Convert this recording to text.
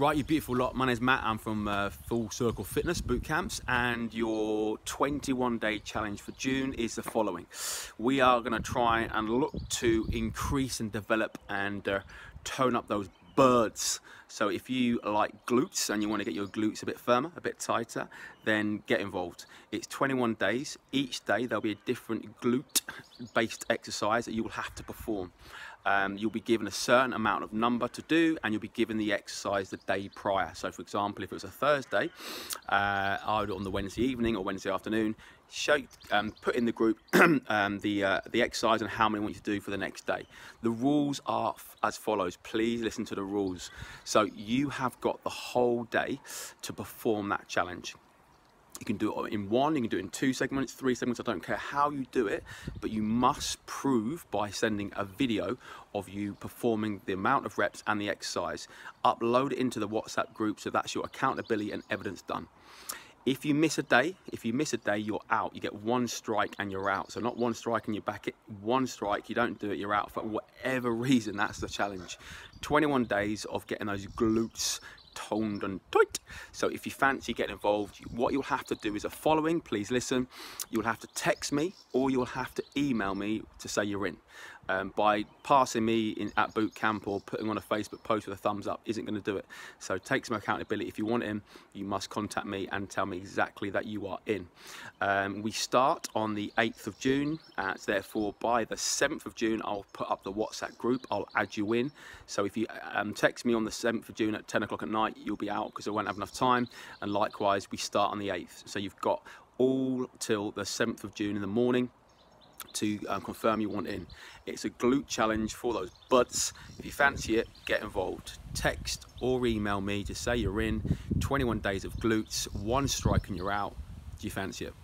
Right, you beautiful lot. My name's Matt. I'm from uh, Full Circle Fitness Boot Camps, and your 21 day challenge for June is the following. We are going to try and look to increase and develop and uh, tone up those birds. So if you like glutes and you want to get your glutes a bit firmer, a bit tighter, then get involved. It's 21 days. Each day there'll be a different glute based exercise that you will have to perform. Um, you'll be given a certain amount of number to do and you'll be given the exercise the day prior. So for example, if it was a Thursday, uh, I would on the Wednesday evening or Wednesday afternoon, show, um, put in the group um, the, uh, the exercise and how many want you to do for the next day. The rules are as follows. Please listen to the rules. So you have got the whole day to perform that challenge. You can do it in one, you can do it in two segments, three segments, I don't care how you do it, but you must prove by sending a video of you performing the amount of reps and the exercise. Upload it into the WhatsApp group so that's your accountability and evidence done. If you miss a day, if you miss a day, you're out. You get one strike and you're out. So not one strike and you're back it, one strike, you don't do it, you're out for whatever reason. That's the challenge. 21 days of getting those glutes toned and tight. So if you fancy getting involved, what you'll have to do is a following, please listen. You'll have to text me or you'll have to email me to say you're in. Um, by passing me in at boot camp or putting on a Facebook post with a thumbs up isn't going to do it. So take some accountability. If you want him, you must contact me and tell me exactly that you are in. Um, we start on the 8th of June. Uh, therefore, by the 7th of June, I'll put up the WhatsApp group. I'll add you in. So if you um, text me on the 7th of June at 10 o'clock at night, you'll be out because I won't have enough time. And likewise, we start on the 8th. So you've got all till the 7th of June in the morning to um, confirm you want in. It's a glute challenge for those buds. If you fancy it, get involved. Text or email me to say you're in. 21 days of glutes, one strike and you're out. Do you fancy it?